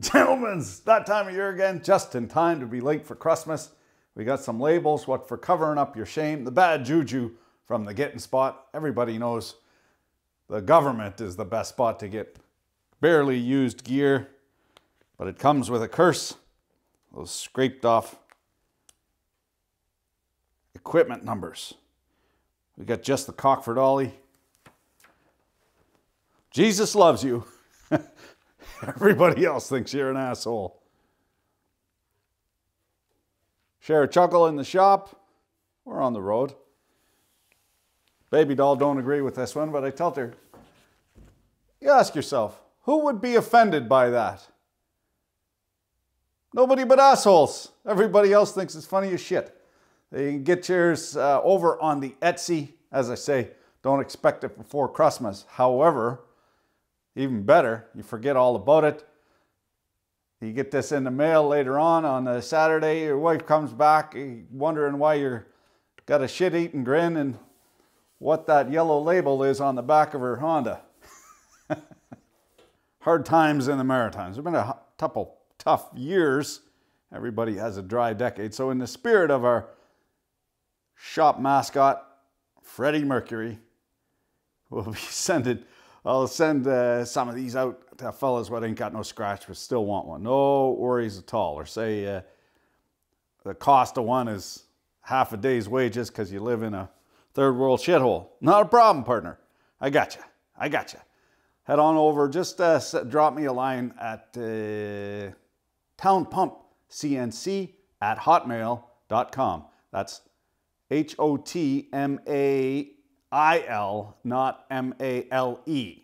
Gentlemen, that time of year again, just in time to be late for Christmas. We got some labels, what for covering up your shame, the bad juju from the getting spot. Everybody knows the government is the best spot to get barely used gear, but it comes with a curse. Those scraped off equipment numbers. We got just the Cockford Ollie. Jesus loves you. Everybody else thinks you're an asshole. Share a chuckle in the shop. We're on the road. Baby doll don't agree with this one, but I tell her, you ask yourself, who would be offended by that? Nobody but assholes. Everybody else thinks it's funny as shit. They can get yours uh, over on the Etsy. As I say, don't expect it before Christmas. However, even better, you forget all about it. You get this in the mail later on on a Saturday. Your wife comes back eh, wondering why you're got a shit-eating grin and what that yellow label is on the back of her Honda. Hard times in the Maritimes. It's been a couple tough years. Everybody has a dry decade. So in the spirit of our shop mascot, Freddie Mercury, we'll be sending I'll send uh, some of these out to fellas what ain't got no scratch but still want one. No worries at all. Or say uh, the cost of one is half a day's wages because you live in a third world shithole. Not a problem, partner. I got you. I got you. Head on over. Just uh, drop me a line at uh, townpumpcnc at hotmail.com. That's H O T M A I L, not M A L E.